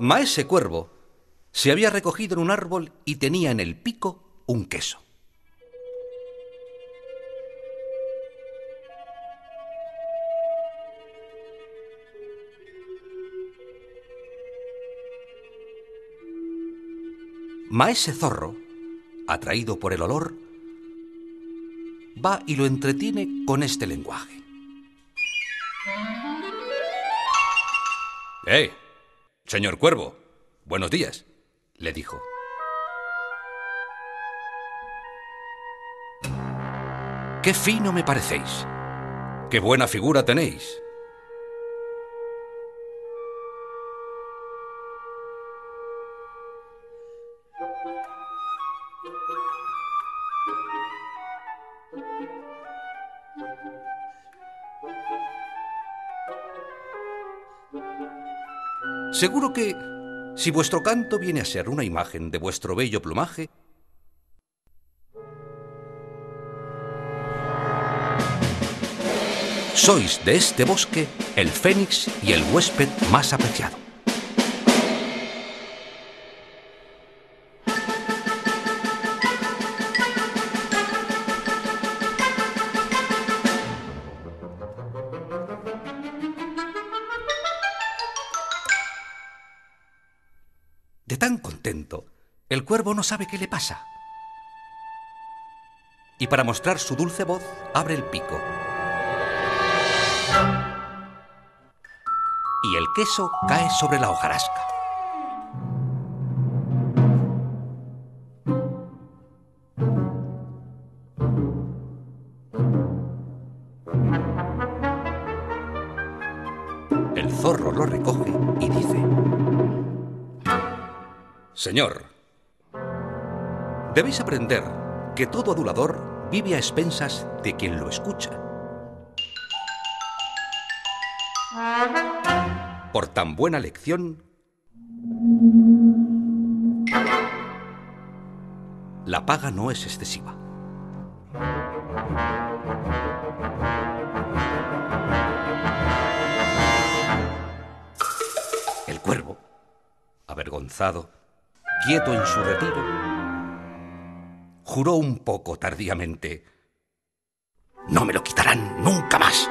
Maese Cuervo se había recogido en un árbol y tenía en el pico un queso. Maese Zorro, atraído por el olor, va y lo entretiene con este lenguaje. ¡Eh! Señor Cuervo, buenos días, le dijo. Qué fino me parecéis. Qué buena figura tenéis. Seguro que, si vuestro canto viene a ser una imagen de vuestro bello plumaje, sois de este bosque el fénix y el huésped más apreciado. Tan contento, el cuervo no sabe qué le pasa. Y para mostrar su dulce voz, abre el pico. Y el queso cae sobre la hojarasca. El zorro lo recoge y dice, Señor, debéis aprender que todo adulador vive a expensas de quien lo escucha. Por tan buena lección, la paga no es excesiva. El cuervo, avergonzado, quieto en su retiro, juró un poco tardíamente, no me lo quitarán nunca más.